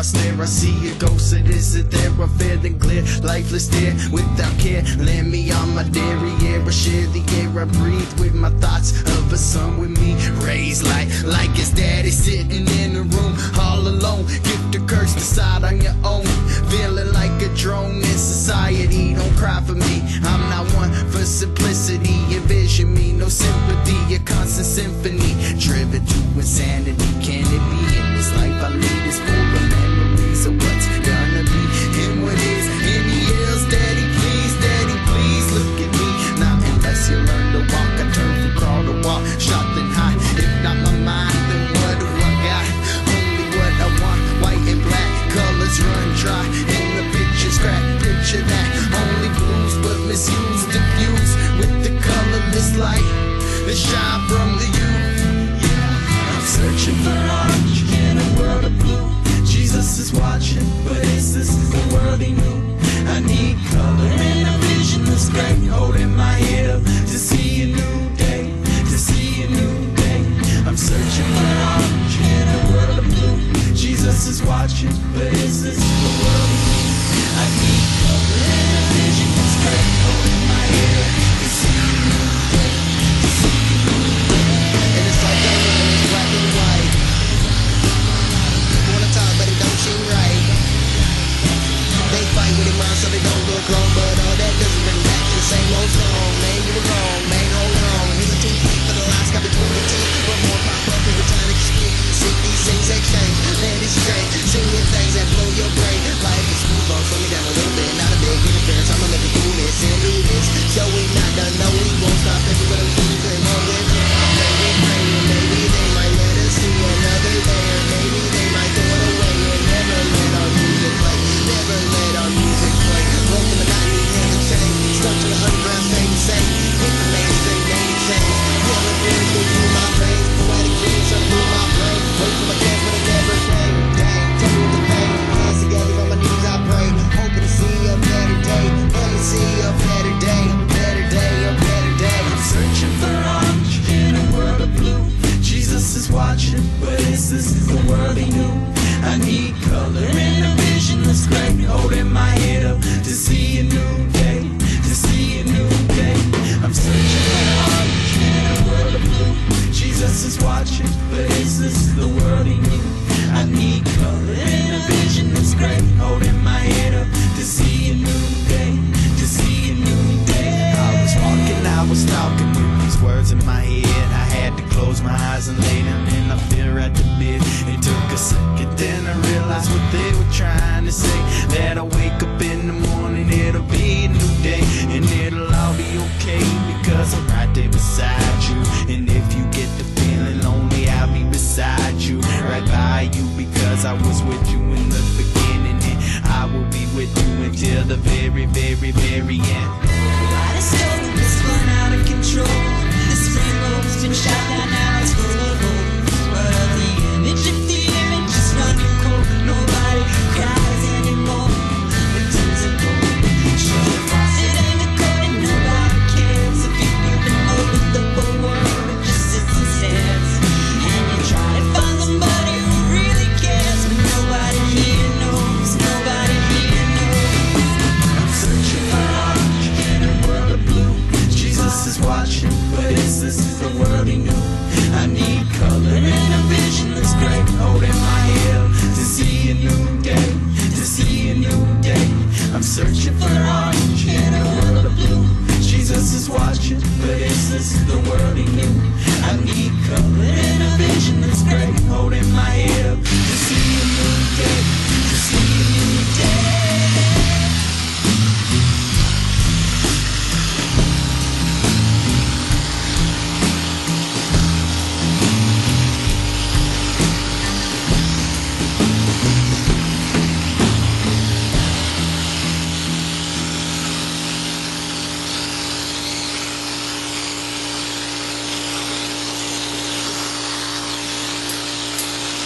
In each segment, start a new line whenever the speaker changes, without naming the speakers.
I stare, I see a ghost. It isn't there, I fair than clear. Lifeless there, without care. Land me on my dairy air. I share the air I breathe with my thoughts of a son with me. Raised like, like his daddy sitting in a room all alone. Get the curse, decide on your own. Feeling like a drone in society. Don't cry for me. I'm not one for simplicity. Envision me, no but this is the world he knew. I need color and a vision that's great, holding my head up to see a new day, to see a new day. I'm searching for orange in a world of blue. Jesus is watching, but this is the world he knew. I need color and a vision that's great, holding my head up to see a new day, to see a new day. I was walking, I was talking with these words in my head. I had to close my eyes and lay
down nosso tempo.
I'm searching for orange in a world of blue. Jesus is watching, but is this the world he knew? I need color in a vision that's great, holding my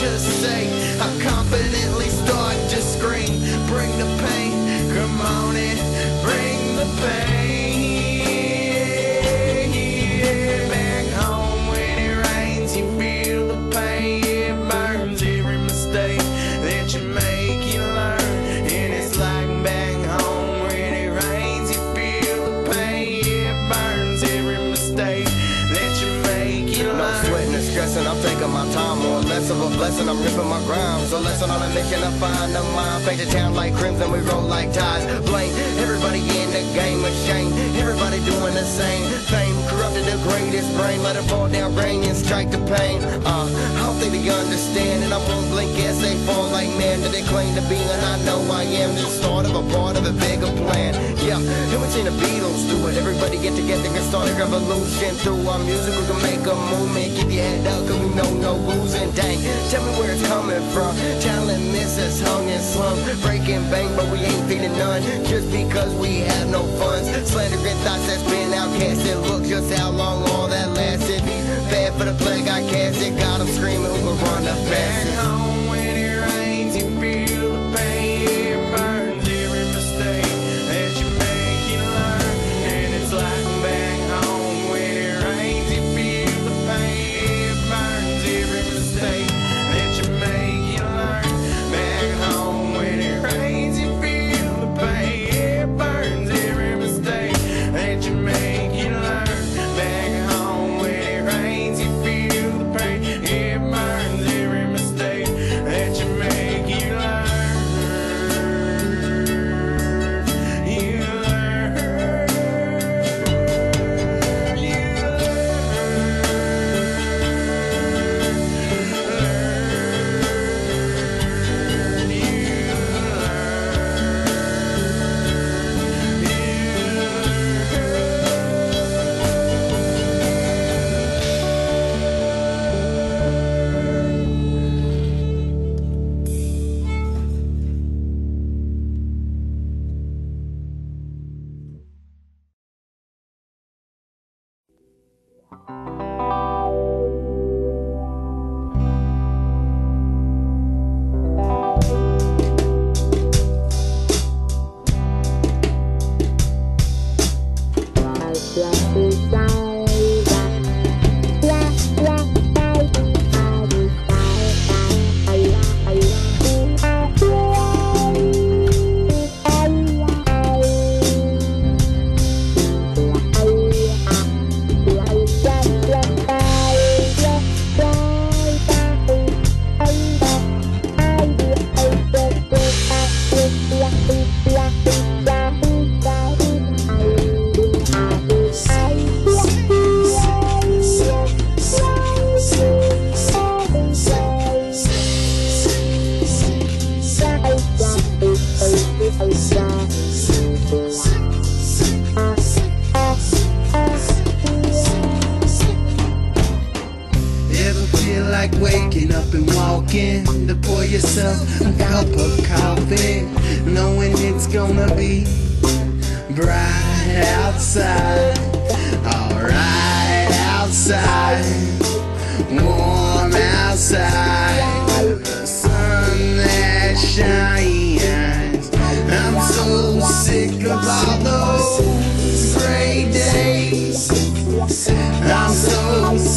just say
Less of a blessing, I'm ripping my grind. So lesson on a mission to find a mind. Paint the town like crimson, we roll like tides. Blame everybody in the game of shame. Everybody doing the same Fame Corrupted the greatest brain. Let it fall down, rain and strike the pain. Uh, I don't think they understand. And I won't blink as they fall like man that they claim to be. And I know I am the start of a part of a bigger plan. Yeah, and we seen the Beatles do it. Everybody get together and start a revolution. Through our music, we can make a movement. Keep your head up, cause we know coming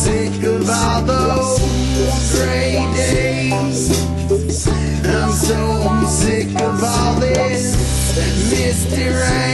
sick of all those gray days. I'm so sick of all this misty rain.